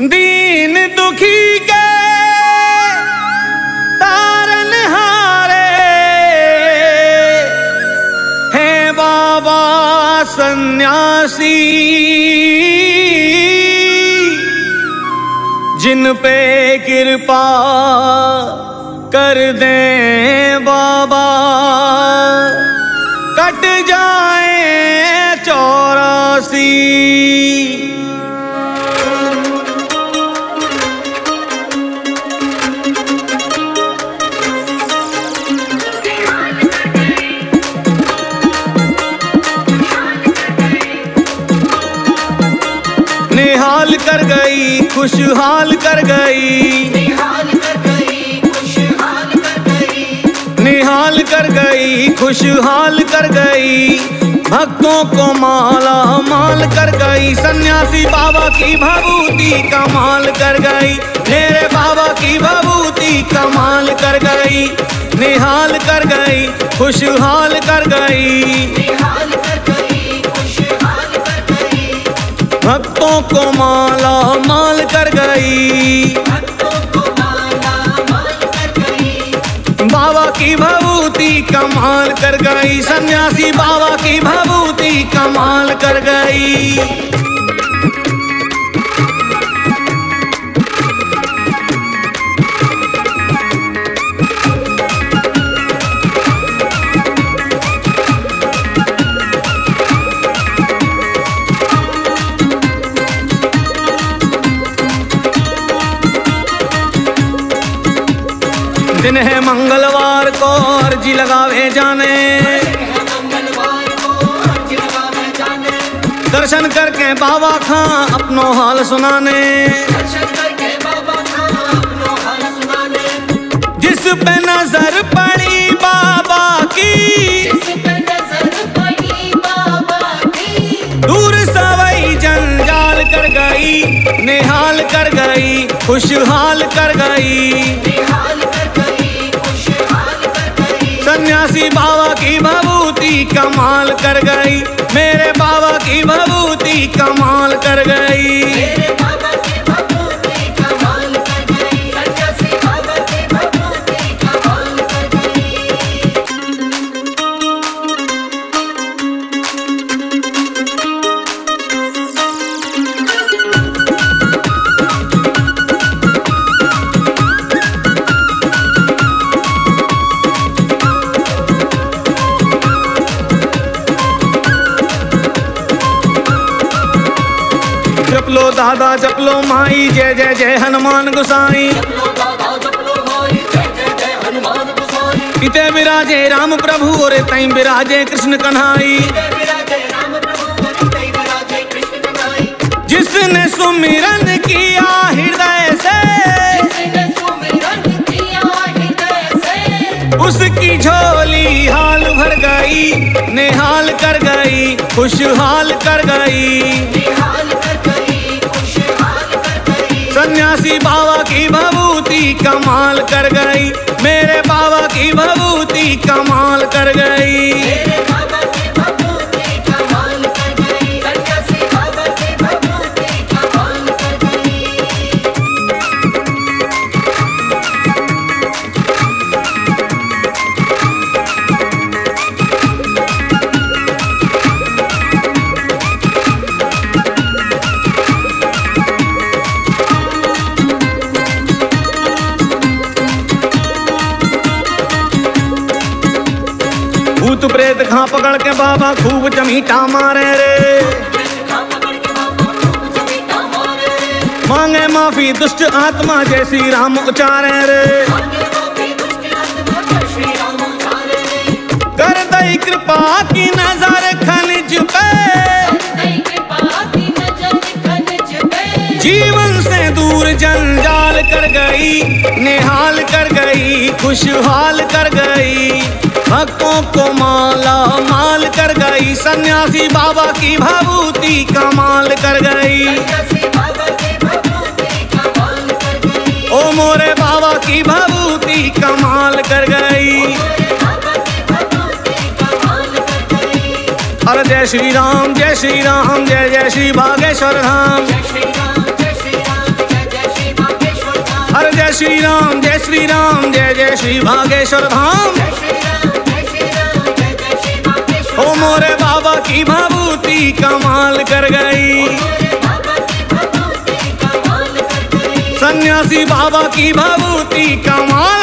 दीन दुखी के तारन हारे। हैं बाबा सन्यासी, जिन पे कृपा कर दे बाबा। कट जाए चौरासी। कर गई खुशहाल कर गई। निहाल कर गई खुशहाल कर गई। निहाल कर गई खुशहाल कर गई। भक्तों को माला माल कर गई सन्यासी बाबा की भभूति कमाल कर गई। मेरे बाबा की भभूति कमाल कर गई। निहाल कर गई खुशहाल कर गई। निहाल कर गई भक्तों को माला, माल कर गई। बाबा की भभूति कमाल कर गई। सन्यासी बाबा की भभूति कमाल कर गई। दिन है मंगलवार को अर्जी लगावे जाने। दर्शन करके बाबा खां अपनो हाल सुनाने। जिस पे नज़र पड़ी बाबा की, दूर सवई जंजाल कर गई, निहाल कर गई, खुशहाल कर गई। सन्यासी बाबा की भभूति कमाल कर गई। मेरे बाबा की भभूति कमाल दादा जप लो माई, जय जय जय हनुमान गुसाई। पिते विराजे राम प्रभु और तई विराजे कृष्ण कन्हाई। जिसने सुमिरन किया हृदय से, उसकी झोली हाल भर गई, निहाल कर गई, खुशहाल कर गई। सन्यासी बाबा की भभूति भूत प्रेत खा पकड़ के बाबा खूब चमीटा मारे रे। मांगे माफ़ी दुष्ट आत्मा जय श्री राम उचारे रे। कर दई कृपा की नज़र खनिज पे। जीवन से दूर जंजाल कर गई, निहाल कर गई, खुशहाल कर गई। भक्तों को माला माल कर गई सन्यासी बाबा की भावूति कमाल कर गई ओ मोरे बाबा की भावूति कमाल कर गई अरे जय श्री राम जय श्री राम जय जय श्री बागेश्वर धाम हर जय श्री राम जय श्री राम जय जय श्री भागेश्वर धाम मोरे बाबा की भावूती कमाल कर गई। सन्यासी बाबा की भावूती कमाल